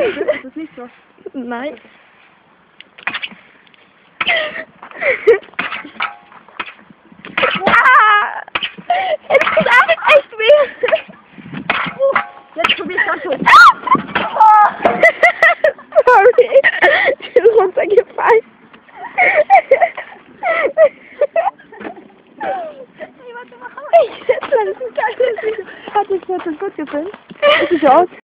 Das ist nicht so. Nein. ah! Es tut auch echt weh. Jetzt probier's das so. Ah! Sorry. Ich bin runtergefallen. Ich, das ist ein geiles Video. Hat dich das gut gefilmt? Ist es aus?